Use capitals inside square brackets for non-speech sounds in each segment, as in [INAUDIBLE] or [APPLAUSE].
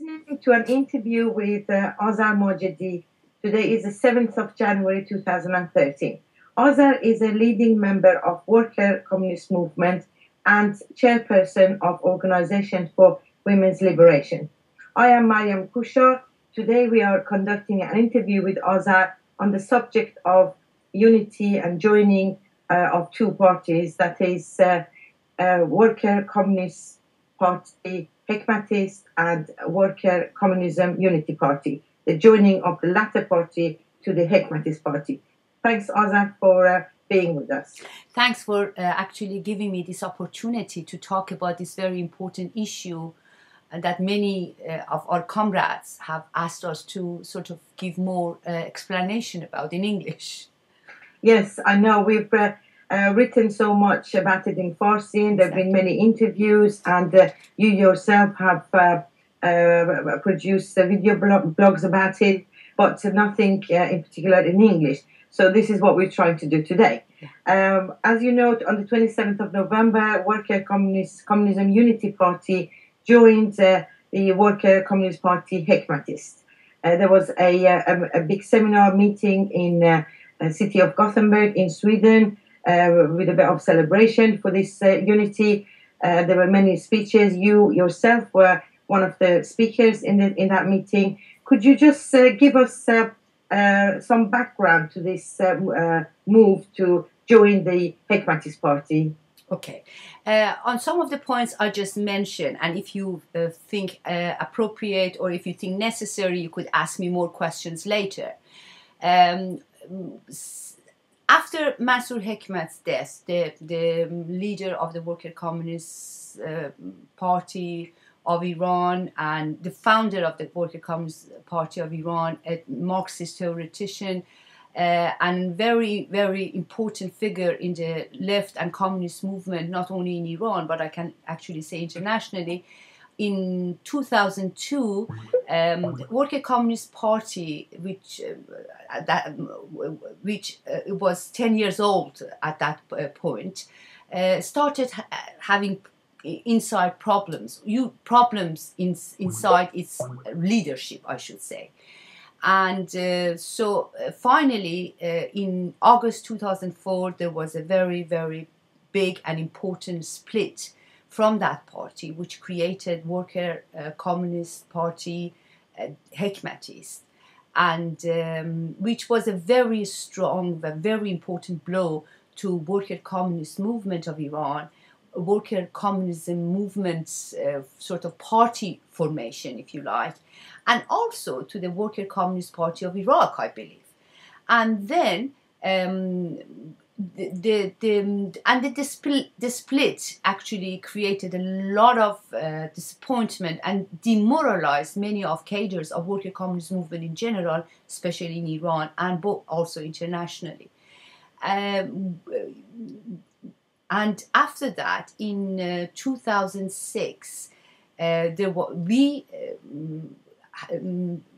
listening to an interview with uh, Azar Majedi. Today is the 7th of January 2013. Azar is a leading member of Worker Communist Movement and chairperson of Organization for Women's Liberation. I am Maryam Kousha. Today we are conducting an interview with Azar on the subject of unity and joining uh, of two parties, that is uh, uh, Worker Communist Party Hekmatist and Worker Communism Unity Party, the joining of the latter party to the Hekmatist Party. Thanks, Azar, for uh, being with us. Thanks for uh, actually giving me this opportunity to talk about this very important issue uh, that many uh, of our comrades have asked us to sort of give more uh, explanation about in English. Yes, I know. We've uh, uh, written so much about it in Farsi, and there have been many interviews, and uh, you yourself have uh, uh, produced video blog- blogs about it, but nothing uh, in particular in English. So this is what we're trying to do today. Um, as you know, on the 27th of November, Worker Communist Communism Unity Party joined the Worker Communist Party Hekmatist. there was a, a, a, big seminar meeting in the city of Gothenburg in Sweden uh, with a bit of celebration for this uh, unity. Uh, there were many speeches. You yourself were one of the speakers in the, in that meeting. Could you just give us some background to this move to join the Hekmatist Party? Okay. Uh, on some of the points I just mentioned, and if you uh, think uh, appropriate or if you think necessary, you could ask me more questions later. Um, after Mansur Hekmat's death, the, the leader of the Worker Communist uh, Party of Iran and the founder of the Worker Communist Party of Iran, a Marxist theoretician, uh, and very, very important figure in the left and communist movement, not only in Iran, but I can actually say internationally, in 2002, um, the Worker Communist Party, which uh, that which uh, was 10 years old at that uh, point, uh, started ha- having inside problems, you problems in, inside its leadership, I should say. And uh, so uh, finally, in August 2004, there was a very, very big and important split from that party, which created Worker uh, Communist Party uh, Hekmatist, and um, which was a very strong, a very important blow to Worker Communist Movement of Iran, Worker Communism Movement's uh, sort of party formation, if you like, and also to the Worker Communist Party of Iraq, I believe. And then um, the, the, and the, split, the split actually created a lot of uh, disappointment and demoralized many of cadres of worker communist movement in general, especially in Iran and also internationally. Um, and after that, in uh, 2006, uh, there were, we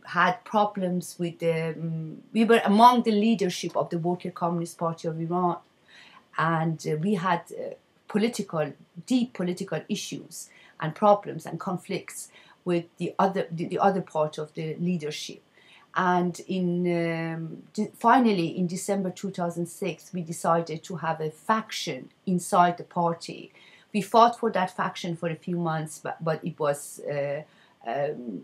had problems with the. Um, we were among the leadership of the Worker Communist Party of Iran, and uh, we had uh, political, deep political issues and problems and conflicts with the other, the, the other part of the leadership. And in um, finally, in December 2006, we decided to have a faction inside the party. We fought for that faction for a few months, but, but it was uh, um,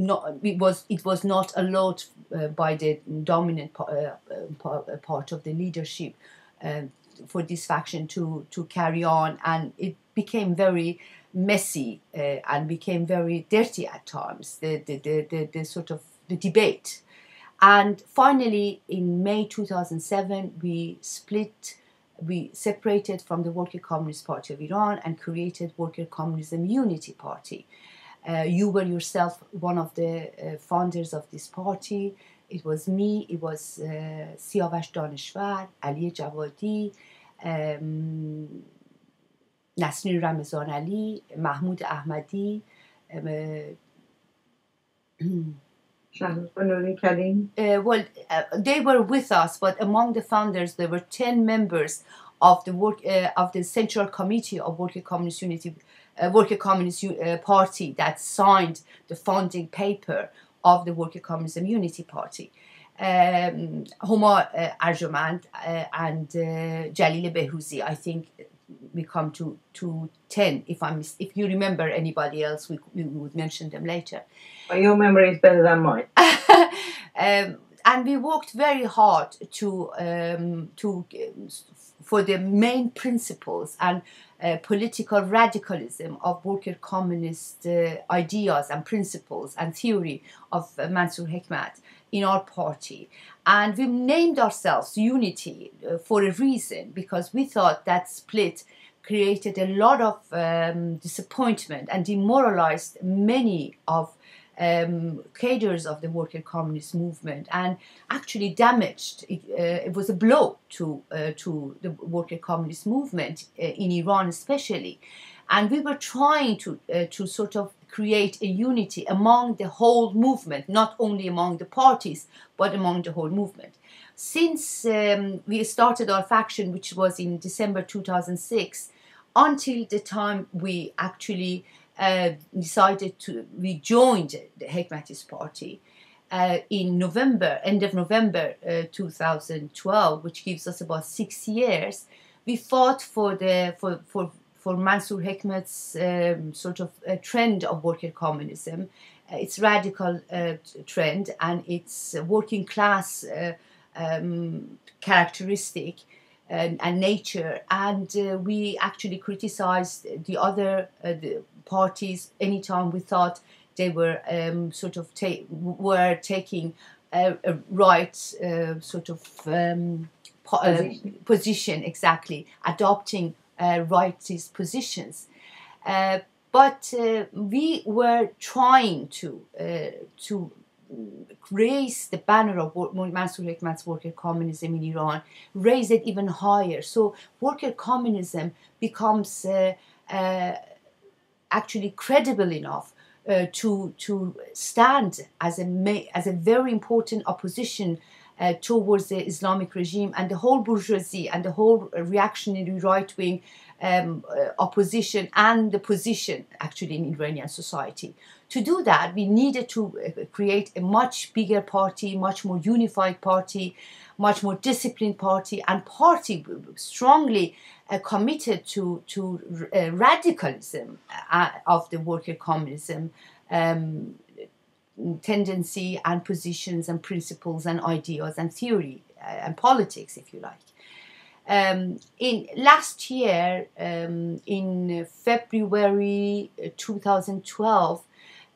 not it was it was not allowed uh, by the dominant uh, uh, part of the leadership um, for this faction to to carry on, and it became very messy uh, and became very dirty at times. The the, the the the sort of the debate, and finally in May 2007 we split. We separated from the Worker Communist Party of Iran and created Worker Communism Unity Party, uh, you were yourself one of the uh, founders of this party. It was me, it was uh, Siavash Daneshvar, Ali Javadi, um, Nasrin Ramazan Ali, Mahmoud Ahmadi, um, [CLEARS THROAT] uh, well, uh, they were with us, but among the founders, there were 10 members of the work uh, of the Central Committee of Worker Communist Unity uh, Worker Communist uh, Party that signed the founding paper of the Worker Communism Unity Party. Um, Homa uh, Arjomand uh, and uh, Jalil Behrouzi, I think we come to, to 10. If, I'm, if you remember anybody else, we, we would mention them later. Well, your memory is better than mine. [LAUGHS] um, and we worked very hard to um, to for the main principles and uh, political radicalism of worker communist uh, ideas and principles and theory of uh, Mansour Hekmat in our party. And we named ourselves Unity uh, for a reason because we thought that split created a lot of um, disappointment and demoralized many of um, cadres of the worker communist movement and actually damaged. It, uh, it was a blow to uh, to the worker communist movement uh, in Iran, especially. And we were trying to uh, to sort of create a unity among the whole movement, not only among the parties, but among the whole movement. Since um, we started our faction, which was in December 2006, until the time we actually uh, decided to, we joined the Hekmatist party uh, in November, end of November uh, 2012, which gives us about six years. We fought for the for for for Mansour Hekmat's um, sort of trend of worker communism, uh, its radical uh, trend and its working class uh, um, characteristic and, and, nature. And we actually criticized the other the parties anytime we thought they were um, sort of ta- were taking a, a right uh, sort of um, po- position. Uh, position. exactly adopting uh, rightist positions. Uh, but uh, we were trying to to raise the banner of Mansour worker communism in Iran, raise it even higher. So worker communism becomes uh, uh, actually credible enough uh, to to stand as a as a very important opposition uh, towards the Islamic regime and the whole bourgeoisie and the whole reactionary right wing um, uh, opposition and the position actually in Iranian society. To do that, we needed to uh, create a much bigger party, much more unified party, much more disciplined party, and party strongly uh, committed to to uh, radicalism uh, of the worker communism. Um, tendency and positions and principles and ideas and theory uh, and politics, if you like. Um, in last year, um, in February uh, 2012,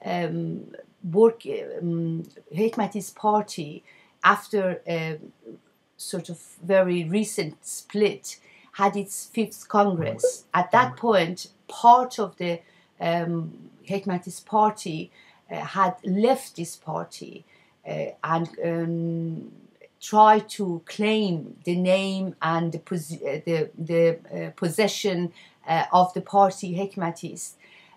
um, work um, Hekmati's party, after a sort of very recent split, had its fifth congress. At that point, part of the um, Hekmati's party uh, had left this party uh, and um, tried to claim the name and the, uh, the, the possession of the party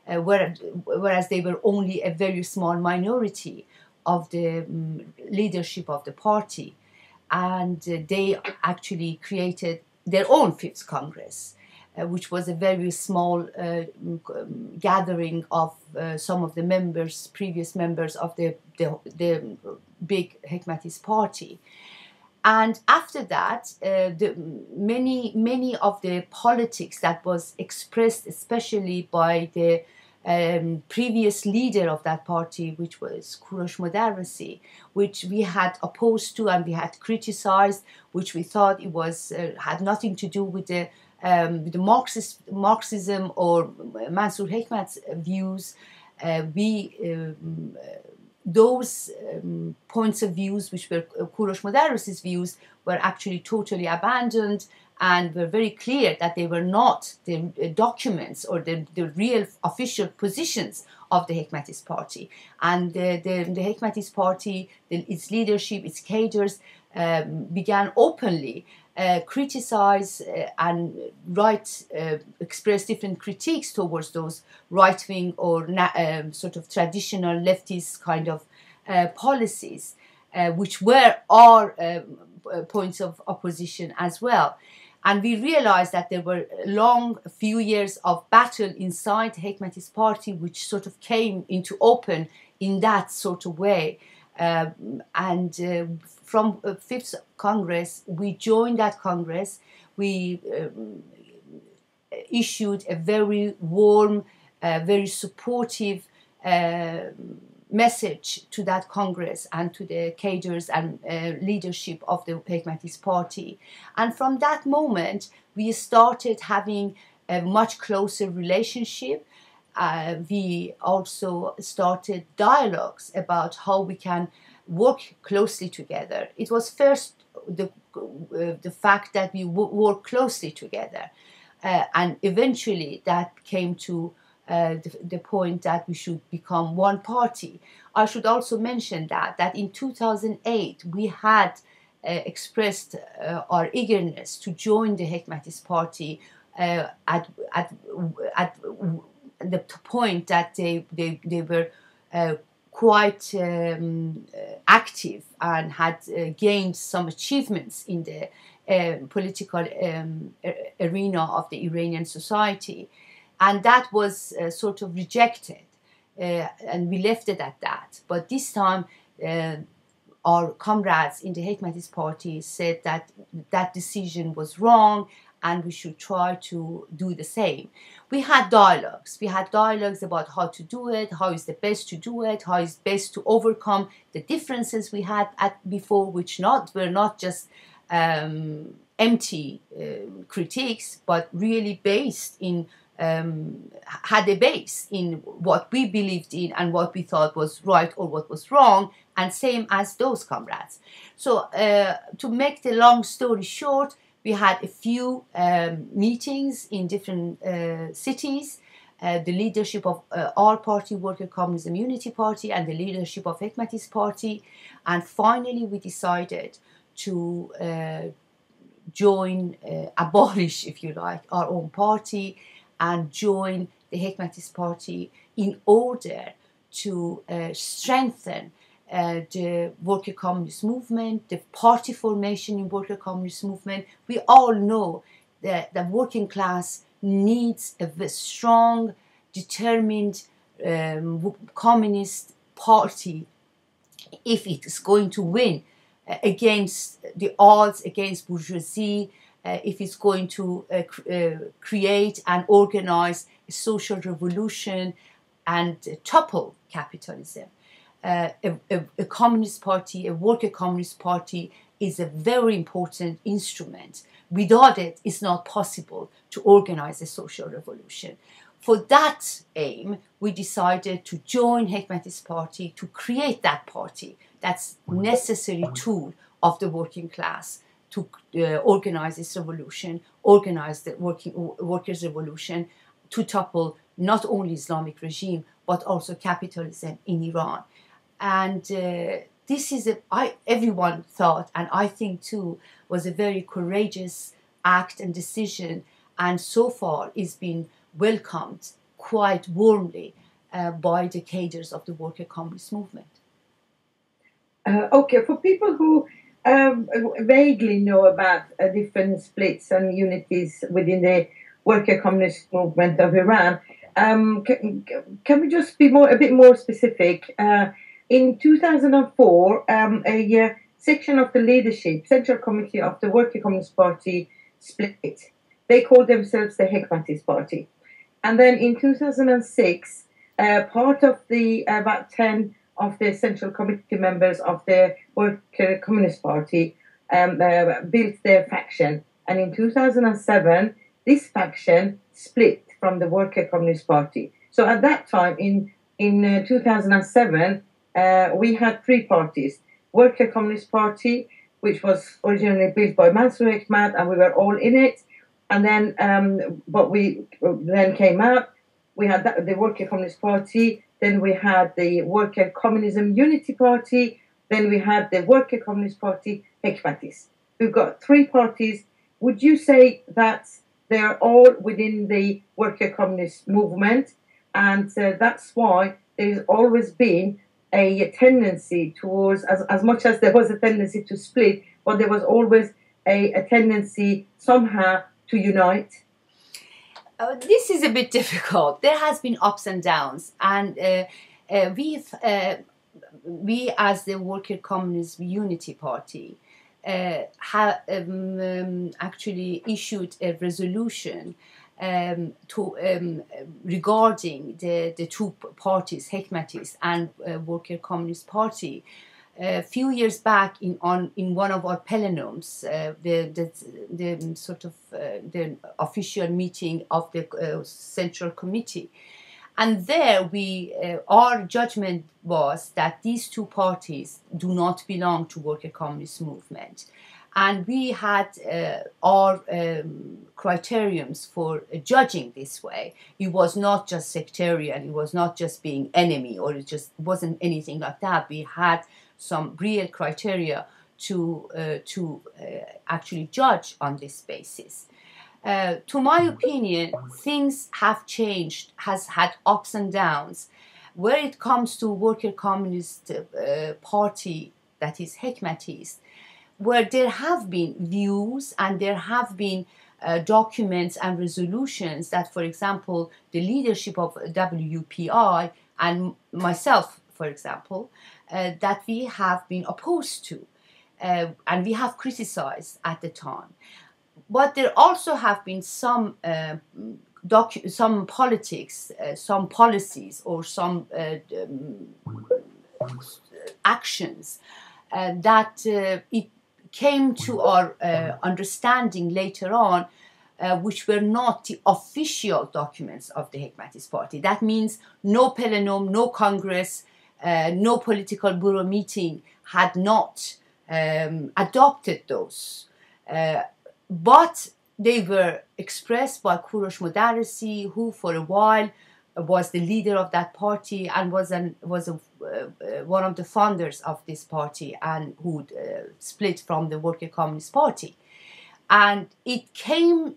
Hekmatis, whereas they were only a very small minority of the um, leadership of the party. And they actually created their own fifth Congress uh, which was a very small uh, um, gathering of uh, some of the members, previous members of the, the, the big Hekmatist party. And after that, uh, the, many many of the politics that was expressed, especially by the um, previous leader of that party, which was Kurosh Modarresi, which we had opposed to and we had criticized, which we thought it was uh, had nothing to do with the um, the Marxist, Marxism or Mansour Hekmat's views, uh, we um, those um, points of views, which were Kurosh Modarresi's views, were actually totally abandoned and were very clear that they were not the uh, documents or the, the real official positions of the Hekmatist party. And the, the, the Hekmatist party, the, its leadership, its cadres, um, began openly uh, criticize uh, and write, uh, express different critiques towards those right wing or na- um, sort of traditional leftist kind of uh, policies, uh, which were our um, points of opposition as well. And we realized that there were long few years of battle inside the Hekmatist party, which sort of came into open in that sort of way. Uh, and uh, from uh, Fifth Congress, we joined that Congress. We um, issued a very warm, uh, very supportive uh, message to that Congress and to the cadres and uh, leadership of the Hekmatist party. And from that moment, we started having a much closer relationship. Uh, we also started dialogues about how we can work closely together. It was first the, uh, the fact that we work closely together, uh, and eventually that came to uh, the, the, point that we should become one party. I should also mention that that in 2008 we had uh, expressed uh, our eagerness to join the Hekmatist party uh, at, at, at the point that they, they, they were uh, quite um, active and had gained some achievements in the political um, arena of the Iranian society and that was uh, sort of rejected uh, and we left it at that but this time uh, our comrades in the Hekmatist party said that that decision was wrong and we should try to do the same. We had dialogues. We had dialogues about how to do it, how is the best to do it, how is best to overcome the differences we had at before, which not were not just um, empty uh, critiques, but really based in um, had a base in what we believed in and what we thought was right or what was wrong, and same as those comrades. So, uh, to make the long story short, we had a few um, meetings in different uh, cities. Uh, the leadership of uh, our party, Worker Communism Unity Party, and the leadership of Hekmatist Party, and finally we decided to uh, join, uh, abolish, if you like, our own party and join the Hekmatist party in order to uh, strengthen uh, the worker communist movement, the party formation in worker communist movement. We all know that the working class needs a strong, determined um, communist party if it is going to win uh, against the odds, against bourgeoisie, uh, if it's going to uh, cr- uh, create and organize a social revolution and topple capitalism. Uh, a, a, a, communist party, a worker communist party, is a very important instrument. Without it, it's not possible to organize a social revolution. For that aim, we decided to join Hekmatist party to create that party. That's necessary tool of the working class to uh, organize this revolution, organize the working workers' revolution to topple not only Islamic regime but also capitalism in Iran. And uh, this is a I everyone thought, and I think too, was a very courageous act and decision, and so far is been welcomed quite warmly uh, by the cadres of the worker communist movement. Uh, okay, for people who um, vaguely know about uh, different splits and unities within the worker communist movement of Iran. Um, can, can, we just be more a bit more specific? Uh, in 2004, um, a uh, section of the leadership, Central Committee of the Worker Communist Party, split. They called themselves the Hekmatist Party. And then in 2006, uh, part of the about 10 of the Central Committee members of the Worker Communist Party um, uh, built their faction. And in 2007, this faction split from the Worker Communist Party. So at that time, in, in uh, 2007, uh, we had three parties. Worker Communist Party, which was originally built by Mansour Hekmat, and we were all in it. And then, um, but we then came out. We had that, the Worker Communist Party, then we had the Worker Communism Unity Party. Then we had the Worker Communist Party, Hekmatis. We've got three parties. Would you say that they are all within the Worker Communist movement? And uh, that's why there's always been a tendency towards, as, as much as there was a tendency to split, but there was always a, a tendency somehow to unite? Uh, this is a bit [LAUGHS] difficult. There has been ups and downs, and uh, uh, we've uh, we as the Worker Communist Unity Party uh, have um, um, actually issued a resolution um, to um, regarding the, the two parties, Hekmatis and uh, Worker Communist Party. A few years back, in on in one of our plenums, uh, the, the the sort of uh, the official meeting of the uh, Central Committee, and there we uh, our judgment was that these two parties do not belong to Worker Communist Movement and we had uh, our um, criteriums for judging this way. It was not just sectarian, it was not just being enemy, or it just wasn't anything like that. We had some real criteria to uh, to uh, actually judge on this basis. Uh, to my opinion, things have changed, has had ups and downs. Where it comes to Worker Communist uh, Party, that is Hekmatis, where there have been views and there have been uh, documents and resolutions that, for example, the leadership of WPI and myself, for example, uh, that we have been opposed to uh, and we have criticized at the time. But there also have been some uh, docu- some politics, uh, some policies, or some uh, um, actions that it came to our understanding later on, uh, which were not the official documents of the Hekmatis party. That means no plenum, no congress, uh, no political bureau meeting had not um, adopted those. Uh, but they were expressed by Kourosh Modarresi, who for a while was the leader of that party and was an was a, uh, one of the founders of this party and who uh, split from the Worker Communist Party, and it came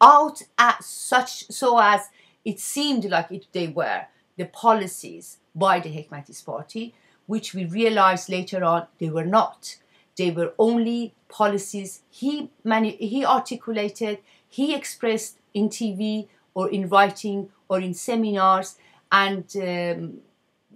out as such so as it seemed like it, they were the policies by the Hekmatis party, which we realized later on they were not. They were only policies he mani- he articulated, he expressed in TV or in writing or in seminars, and um,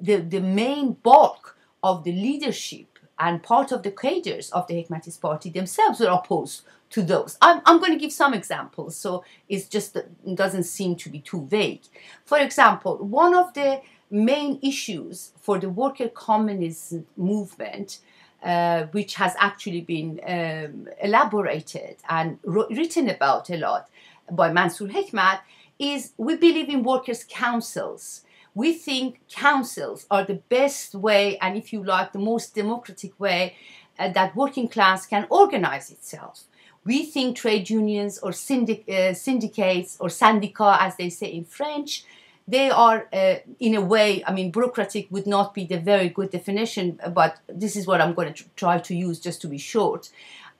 the, the main bulk of the leadership and part of the cadres of the Hekmatis party themselves were opposed to those. I'm, I'm going to give some examples, so it just doesn't seem to be too vague. For example, one of the main issues for the worker communism movement, uh, which has actually been um, elaborated and written about a lot by Mansour Hekmat, is we believe in workers' councils. We think councils are the best way, and if you like, the most democratic way uh, that working class can organize itself. We think trade unions or syndic- uh, syndicates or syndicat, as they say in French, they are uh, in a way i mean bureaucratic would not be the very good definition but this is what i'm going to try to use just to be short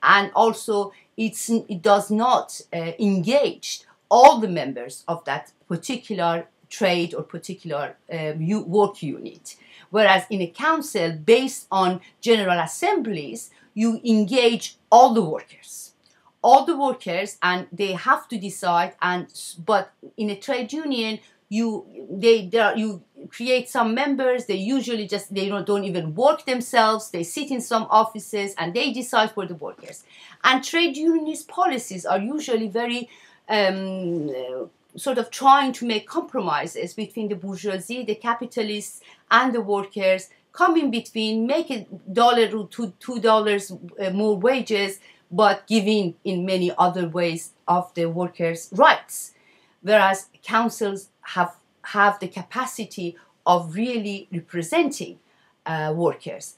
and also it's it does not uh, engage all the members of that particular trade or particular um, work unit. Whereas in a council, based on general assemblies, you engage all the workers, all the workers, and they have to decide. And but in a trade union, you they you create some members. They usually just they don't, don't even work themselves. They sit in some offices and they decide for the workers. And trade unionist policies are usually very um, sort of trying to make compromises between the bourgeoisie, the capitalists, and the workers, come in between, make a dollar to two dollars uh, more wages, but giving in many other ways of the workers' rights. Whereas councils have have the capacity of really representing uh, workers.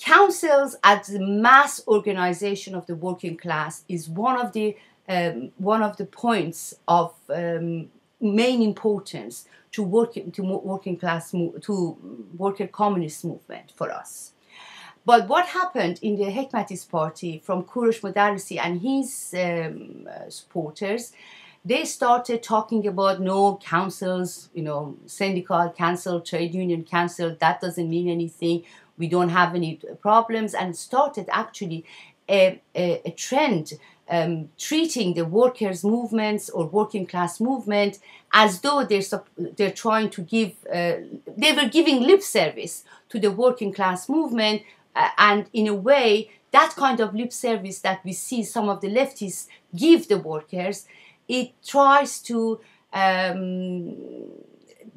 Councils as the mass organization of the working class is one of the um, one of the points of um, main importance to working to working class to worker communist movement for us. But what happened in the Hekmatis party from Kourosh Modarresi and his um, supporters, they started talking about no councils, you know, syndical council, trade union council, that doesn't mean anything. We don't have any problems, and started actually a, a, a trend um, treating the workers' movements or working class movement as though they're, they're trying to give, uh, they were giving lip service to the working class movement, uh, and in a way, that kind of lip service that we see some of the leftists give the workers, it tries to um,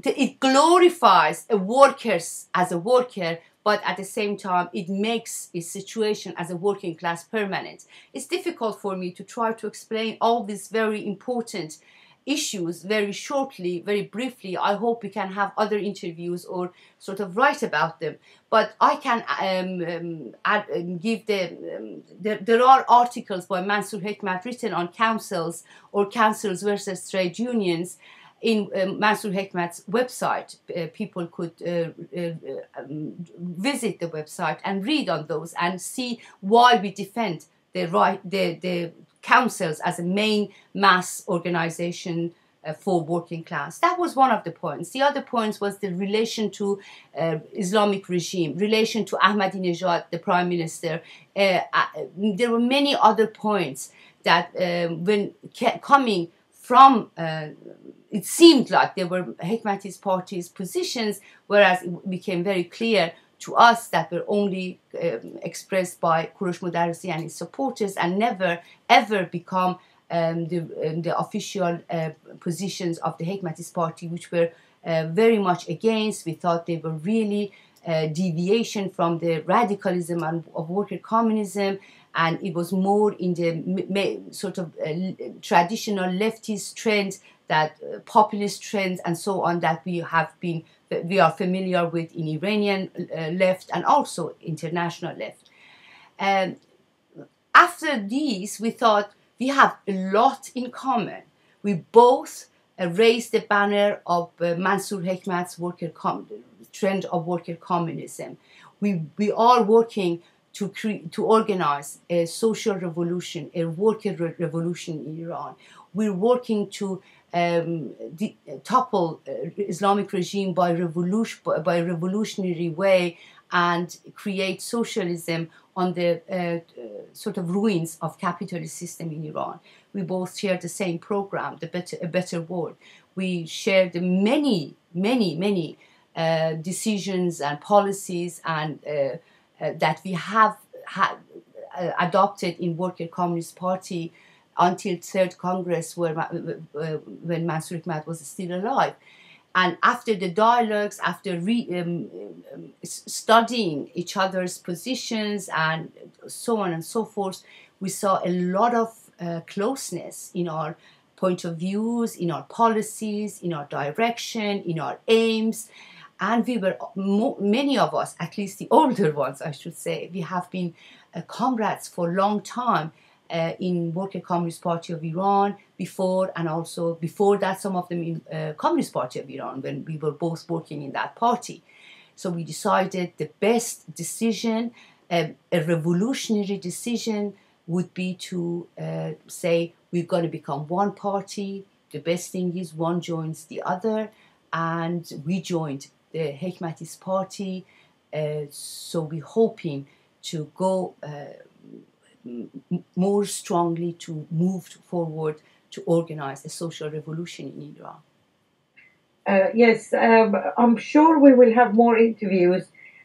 it glorifies a workers as a worker but at the same time it makes a situation as a working class permanent. It's difficult for me to try to explain all these very important issues very shortly, very briefly. I hope we can have other interviews or sort of write about them. But I can um, um, add, um, give the, um, there, there are articles by Mansour Hekmat written on councils or councils versus trade unions in um, Hekmat's website. Uh, people could uh, uh, um, visit the website and read on those and see why we defend the right the, the councils as a main mass organization uh, for working class. That was one of the points. The other points was the relation to uh, Islamic regime, relation to Ahmadinejad, the prime minister. Uh, uh there were many other points that um, when coming from uh, it seemed like they were Hekmati's party's positions, whereas it became very clear to us that were only um, expressed by Modarresi and his supporters and never ever become um, the, um, the official uh, positions of the Hekmatis party, which were uh, very much against. We thought they were really uh, deviation from the radicalism of worker communism, and it was more in the sort of uh, traditional leftist trends that uh, populist trends and so on that we have been we are familiar with in Iranian uh, left and also international left. And after these, we thought we have a lot in common. We both raised the banner of uh, Mansour Hekmat's worker trend of worker communism. We, we are working to, cre- to organize a social revolution, a worker re- revolution in Iran. We're working to um, topple uh, Islamic regime by revolution by revolutionary way and create socialism on the uh, uh, sort of ruins of capitalist system in Iran. We both share the same program, the better a better world. We share many, many, many uh, decisions and policies and uh, that we have had adopted in Worker Communist Party until third Congress, where uh, when Mansour Hekmat was still alive. And after the dialogues, after re, um, um, studying each other's positions and so on and so forth, we saw a lot of uh, closeness in our point of views, in our policies, in our direction, in our aims. And we were, many of us, at least the older ones, I should say, we have been uh, comrades for a long time uh, in Worker Communist Party of Iran before, and also before that, some of them in uh, Communist Party of Iran when we were both working in that party. So we decided the best decision, uh, a revolutionary decision, would be to uh, say we're going to become one party. The best thing is one joins the other, and we joined the Hekmatis party. Uh, so we're hoping to go uh, more strongly to move forward to organize a social revolution in Iran? Uh, yes, um, I'm sure we will have more interviews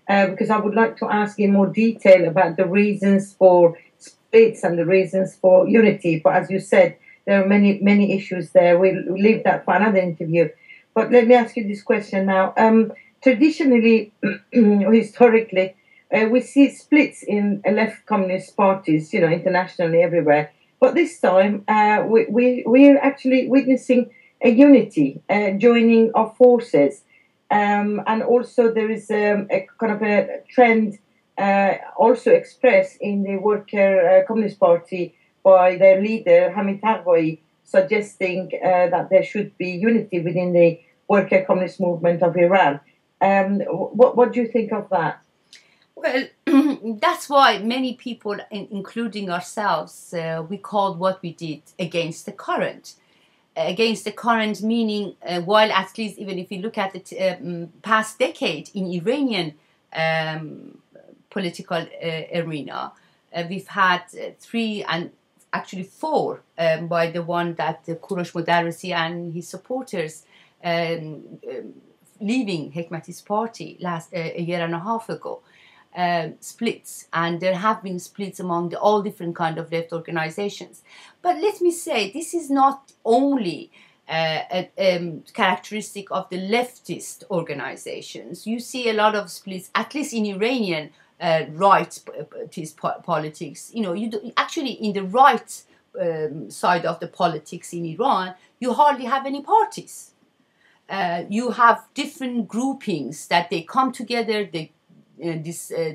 uh, because I would like to ask in more detail about the reasons for splits and the reasons for unity. But as you said, there are many, many issues there. We'll leave that for another interview. But let me ask you this question now. Um, traditionally, [CLEARS THROAT] historically, uh, we see splits in left communist parties, you know, internationally everywhere. But this time, uh, we, we, we're actually witnessing a unity, uh, joining of forces. Um, and also, there is um, a kind of a trend uh, also expressed in the Worker uh, Communist Party by their leader, Hamid Taqvai, suggesting uh, that there should be unity within the Worker Communist Movement of Iran. Um, what, what do you think of that? Well, [CLEARS THROAT] that's why many people, including ourselves, uh, we called what we did against the current. Against the current, meaning, uh, while at least even if you look at the um, past decade in Iranian um, political uh, arena, Uh, we've had uh, three and actually four um, by the one that uh, Kurosh Modarresi and his supporters um, um, leaving Hekmati's party last uh, a year and a half ago. Um, splits and there have been splits among the, all different kind of left organizations. But let me say this is not only uh, a um, characteristic of the leftist organizations. You see a lot of splits at least in iranian uh, right politics. You know you do, actually in the right um, side of the politics in iran you hardly have any parties uh, you have different groupings that they come together they uh, dis, uh,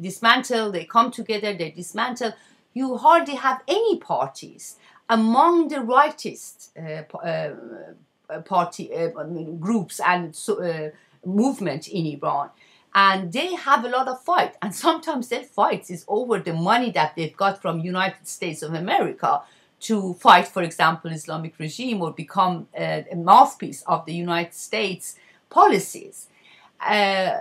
dismantle, they come together, they dismantle. You hardly have any parties among the rightist uh, party groups and so, movement in Iran. And they have a lot of fight. And [LAUGHS] sometimes their fights is over the money that they've got from united states of america to fight for example islamic regime or become a, a mouthpiece of the united states policies uh,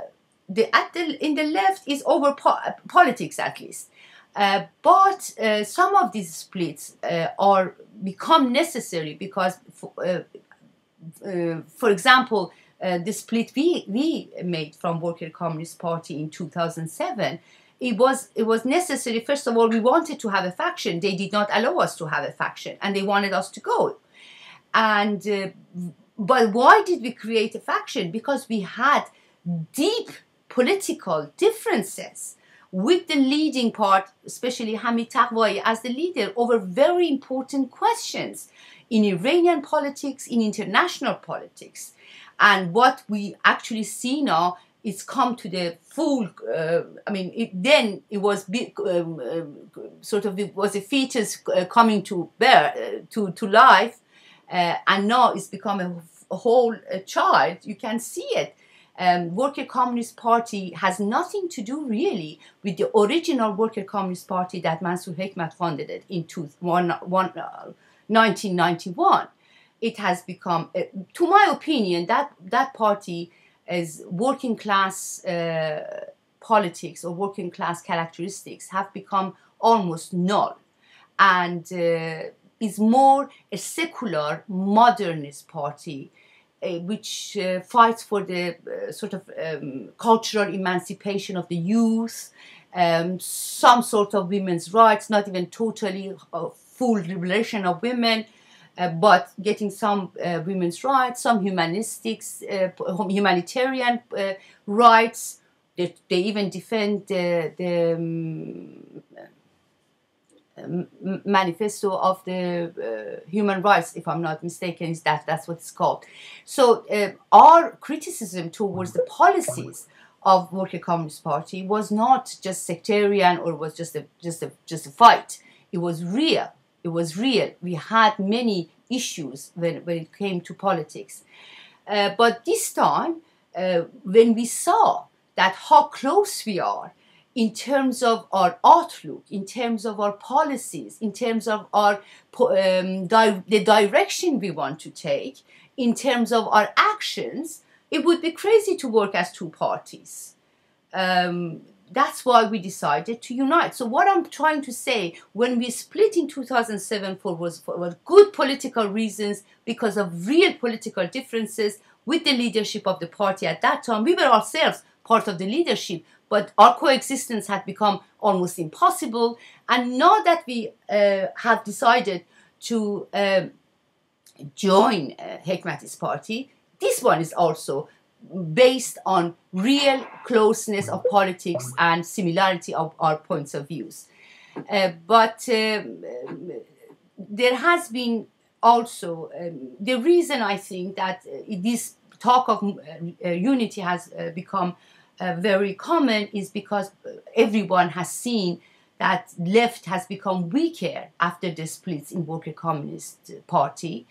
the, the, in the left is over po- politics at least. Uh, but uh, some of these splits uh, are become necessary because, for, uh, uh, for example, the split we, we made from Worker Communist Party in 2007, it was it was necessary. First of all, we wanted to have a faction. They did not allow us to have a faction, and they wanted us to go. And uh, but why did we create a faction? Because we had deep political differences with the leading part, especially Hamid Taqvai as the leader, over very important questions in Iranian politics, in international politics. And what we actually see now is come to the full. Uh, I mean, it, then it was big, um, uh, sort of it was a fetus uh, coming to bear uh, to to life, uh, and now it's become a, a whole child. You can see it um, Worker Communist Party has nothing to do really with the original Worker Communist Party that Mansour Hekmat founded it in two, one, one, uh, 1991. It has become, uh, to my opinion, that, that party is working class uh, politics or working class characteristics have become almost null and uh, is more a secular modernist party uh, which uh, fights for the uh, sort of um, cultural emancipation of the youth, um, some sort of women's rights, not even totally full liberation of women. Uh, but getting some uh, women's rights, some humanistics, uh, humanitarian rights. They, they, even defend the, the um, manifesto of the uh, human rights, if I'm not mistaken, is that that's what it's called. So uh, our criticism towards the policies of Worker Communist Party was not just sectarian or was just a just a just a fight. It was real. It was real. We had many issues when, when it came to politics. Uh, but this time, uh, when we saw that how close we are in terms of our outlook, in terms of our policies, in terms of our um, di- the direction we want to take, in terms of our actions, it would be crazy to work as two parties. Um, that's why we decided to unite. So what I'm trying to say, when we split in 2007 for was for was good political reasons because of real political differences with the leadership of the party at that time, we were ourselves part of the leadership but our coexistence had become almost impossible. And now that we uh, have decided to um, join uh, party, this one is also based on real closeness of politics and similarity of our points of views. Uh, but um, there has been also um, the reason I think that uh, this talk of uh, unity has uh, become uh, very common is because everyone has seen that left has become weaker after the splits in Worker Communist Party.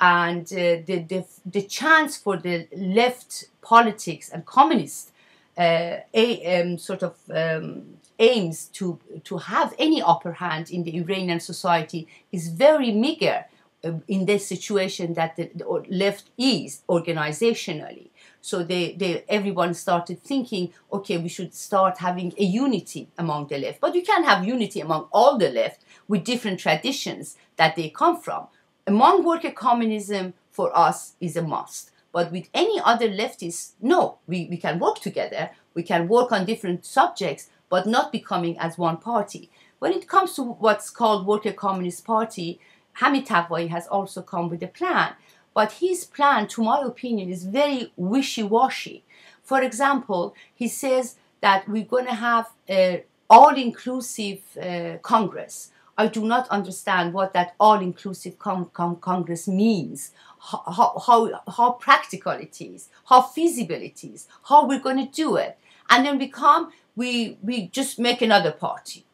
And uh, the, the, the chance for the left politics and communist uh, a, um, sort of um, aims to, to have any upper hand in the Iranian society is very meager uh, in this situation that the, left is organizationally. So they, they everyone started thinking, okay, we should start having a unity among the left. But you can't have unity among all the left with different traditions that they come from. Among worker communism for us is a must. But with any other leftists, no, we, we can work together, we can work on different subjects, but not becoming as one party. When it comes to what's called Worker Communist Party, Hamid Taqvai has also come with a plan. But his plan, to my opinion, is very wishy-washy. For example, he says that we're going to have an all-inclusive uh, Congress. I do not understand what that all-inclusive con- con- Congress means, how, how, how practical it is, how feasible it is, how we're going to do it. And then we come, we, we just make another party.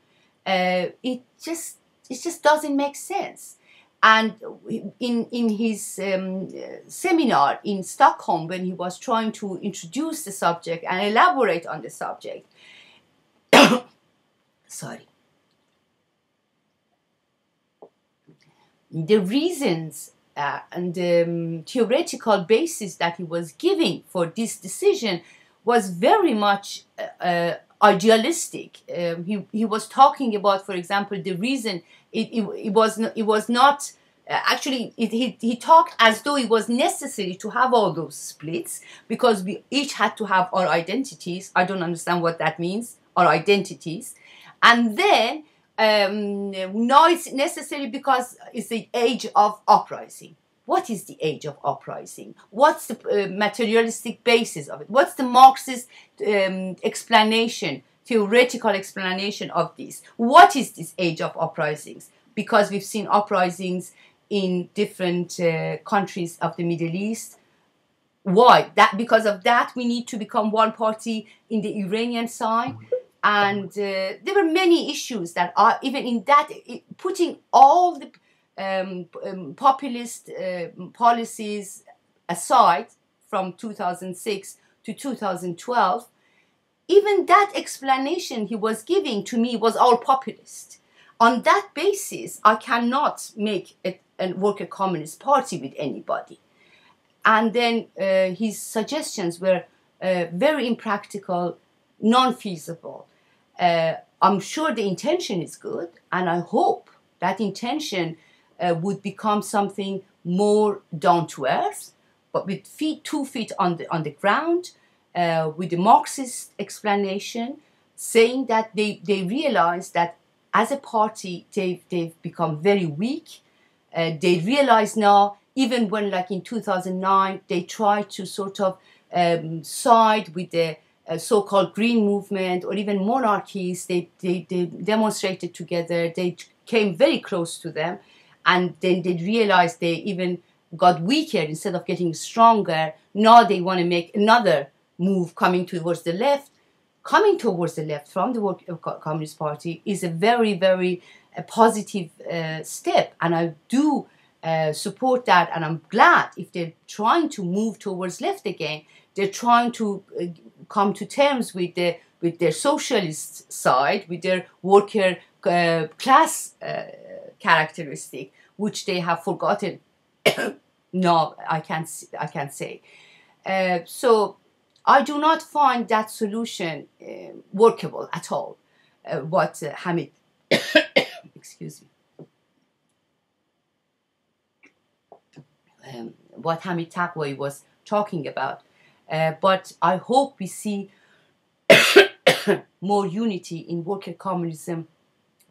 Uh, it just it just doesn't make sense. And in in his um, seminar in Stockholm, when he was trying to introduce the subject and elaborate on the subject, [COUGHS] sorry, the reasons uh, and the um, theoretical basis that he was giving for this decision was very much uh, uh idealistic. Um, he, he was talking about, for example, the reason it, it, it was, it was not uh, actually it, he, he talked as though it was necessary to have all those splits because we each had to have our identities. I don't understand what that means, our identities. And then um, it's necessary because it's the age of uprising what is the age of uprising? What's the uh, materialistic basis of it? What's the Marxist um, explanation, theoretical explanation of this? What is this age of uprisings? Because we've seen uprisings in different uh, countries of the Middle East. Why? That because of that we need to become one party in the Iranian side, and uh, there were many issues that are even in that putting all the um, um, populist uh, policies aside from 2006 to 2012, even that explanation he was giving to me was all populist. On that basis, I cannot make a, and work a communist party with anybody. And then uh, his suggestions were uh, very impractical, non feasible. Uh, I'm sure the intention is good, and I hope that intention uh, would become something more down to earth, but with feet, two feet on the, on the ground, uh, with the Marxist explanation, saying that they, they realize that as a party, they've, they've become very weak. Uh, they realize now, even when, like in 2009, they tried to sort of um, side with the so-called green movement or even monarchies, they, they, they demonstrated together, they came very close to them and then they realized they even got weaker instead of getting stronger. Now they want to make another move coming towards the left. Coming towards the left from the Work uh, Communist Party is a very, very uh, positive uh, step, and I do uh, support that. And I'm glad if they're trying to move towards left again, they're trying to come to terms with the with their socialist side, with their worker uh, class characteristic which they have forgotten. [COUGHS] no, I can't. I can't say. Uh, so I do not find that solution uh, workable at all. Uh, what uh, Hamid, [COUGHS] excuse me, um, what Hamid Taqvai was talking about. Uh, but I hope we see [COUGHS] more unity in worker communism,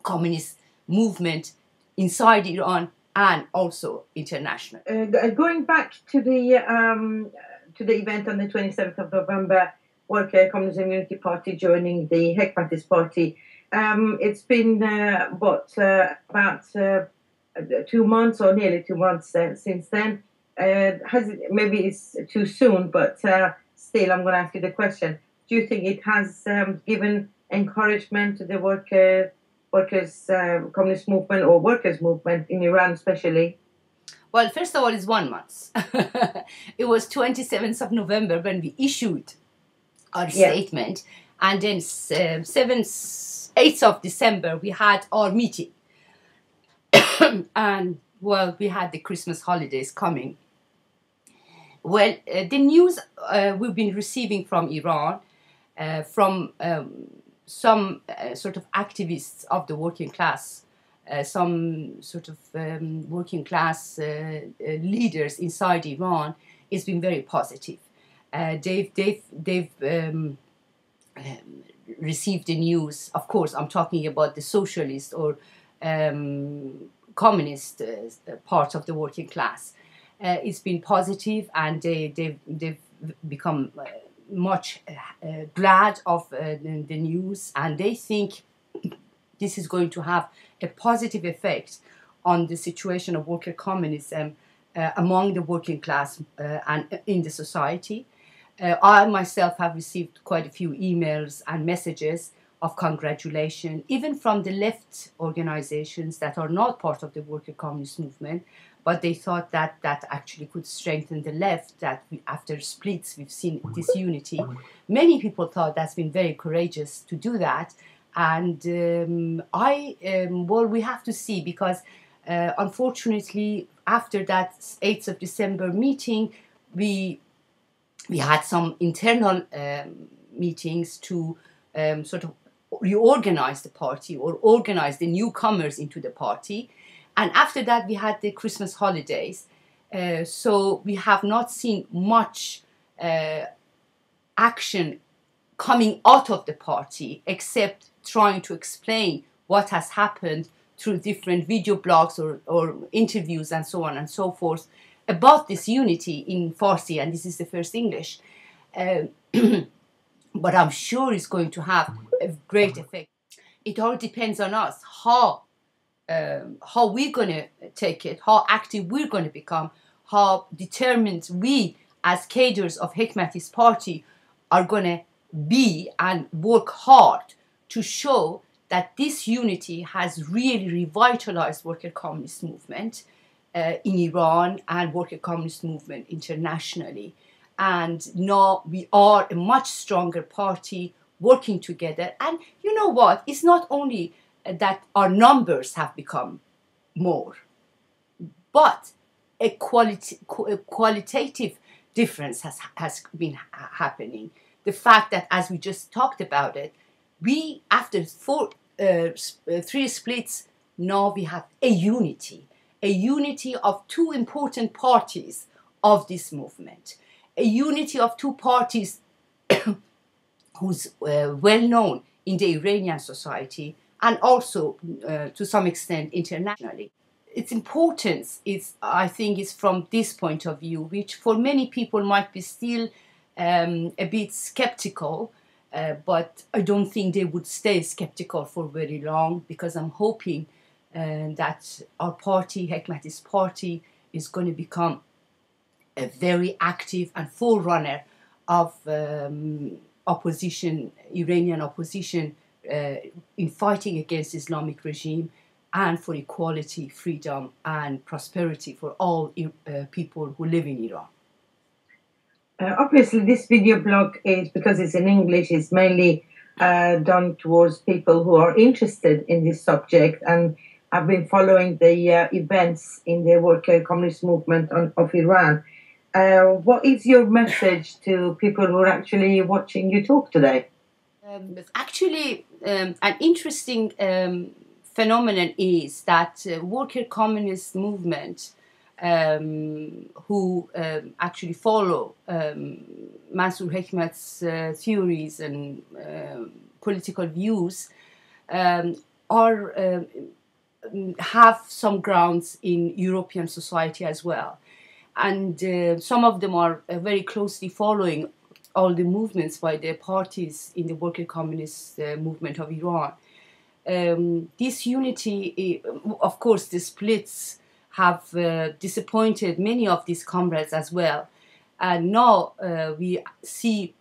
communist movement inside Iran and also international. Uh, going back to the um, to the event on the 27th of November, Worker Communism Unity Party joining the Hekmatist Party. Um, it's been uh, what uh, about uh, two months or nearly two months uh, since then. Uh, has it, maybe it's too soon, but still, I'm going to ask you the question: Do you think it has um, given encouragement to the worker workers' uh, communist movement or workers' movement in Iran, especially? Well, first of all, it's one month. [LAUGHS] it was 27th of November when we issued our yeah. statement, and then uh, 7th, 8th of December we had our meeting, [COUGHS] and well, we had the Christmas holidays coming, Well, uh, the news uh, we've been receiving from Iran, uh, from um, some uh, sort of activists of the working class, uh, some sort of um, working class uh, leaders inside Iran, has been very positive. they've they've they've um, um, received the news. Of course, I'm talking about the socialist or um, communist part of the working class uh, it's been positive and they, they've, they've become uh, much uh, glad of uh, the, the, news and they think this is going to have a positive effect on the situation of worker communism uh, among the working class uh, and in the society. I myself have received quite a few emails and messages of congratulation, even from the left organizations that are not part of the worker communist movement, but they thought that that actually could strengthen the left. That we, after splits, we've seen disunity. Many people thought that's been very courageous to do that, and um, I um, well, we have to see because uh, unfortunately, after that 8th of December meeting, we we had some internal um, meetings to um, sort of reorganize the party or organize the newcomers into the party and after that, we had the Christmas holidays. Uh, so we have not seen much uh, action coming out of the party except trying to explain what has happened through different video blogs or, or interviews and so on and so forth about this unity in Farsi, and this is the first English. Uh, [CLEARS THROAT] but I'm sure it's going to have a great effect. It all depends on us how um, how we're going to take it, how active we're going to become, how determined we as cadres of Hekmatist party are going to be and work hard to show that this unity has really revitalized worker communist movement uh, in Iran and worker communist movement internationally. And now we are a much stronger party working together. And you know what? It's not only that our numbers have become more. But a, quality, a qualitative difference has, has been ha- happening. The fact that, as we just talked about it, we, after four, uh, uh, three splits, now we have a unity, a unity of two important parties of this movement, a unity of two parties [COUGHS] who's uh, well known in the Iranian society and also uh, to some extent internationally. Its importance is, I think, is from this point of view, which for many people might be still um, a bit skeptical, uh, but I don't think they would stay skeptical for very long because I'm hoping uh, that our party, Hekmatist party, is going to become a very active and forerunner of um, opposition, Iranian opposition uh, in fighting against Islamic regime and for equality, freedom, and prosperity for all uh, people who live in Iran. Uh, obviously, this video blog is because it's in English. is mainly uh, done towards people who are interested in this subject and I've been following the uh, events in the worker communist movement on, of Iran. Uh, what is your message to people who are actually watching you talk today? Um, actually, um, an interesting um, phenomenon is that uh, worker communist movement um, who um, actually follow um, Mansoor Hekmat's uh, theories and uh, political views are have some grounds in European society as well, and uh, some of them are uh, very closely following all the movements by the parties in the worker communist uh, movement of Iran. Um, this unity, of course, the splits have uh, disappointed many of these comrades as well. And now uh, we see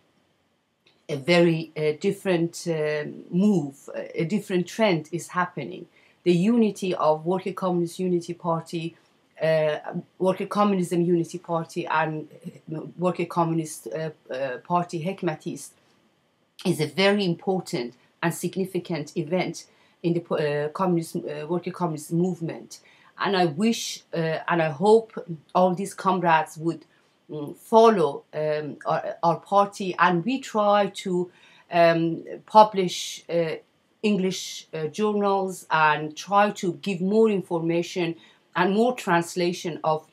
a very uh, different uh, move, a different trend is happening. The unity of Worker Communist Unity Party uh, Worker Communism Unity Party and uh, Worker Communist uh, uh, Party Hekmatist is a very important and significant event in the uh, communist, uh, worker communist movement. And I wish and I hope all these comrades would um, follow um, our, our, party, and we try to um, publish English journals and try to give more information and more translation of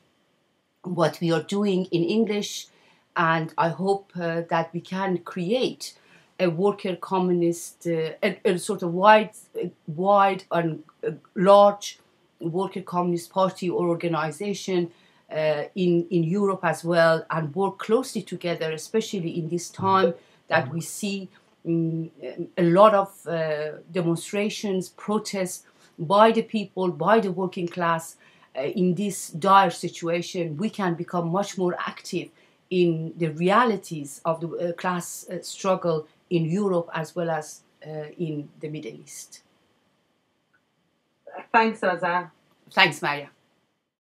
what we are doing in English. And I hope uh, that we can create a worker communist, uh, a, a, sort of wide, wide and uh, large worker communist party or organization uh, in in Europe as well, and work closely together, especially in this time that we see um, a lot of uh, demonstrations, protests by the people, by the working class. Uh, in this dire situation, we can become much more active in the realities of the uh, class uh, struggle in Europe as well as uh, in the Middle East. Thanks, Rosa. Thanks, Maria.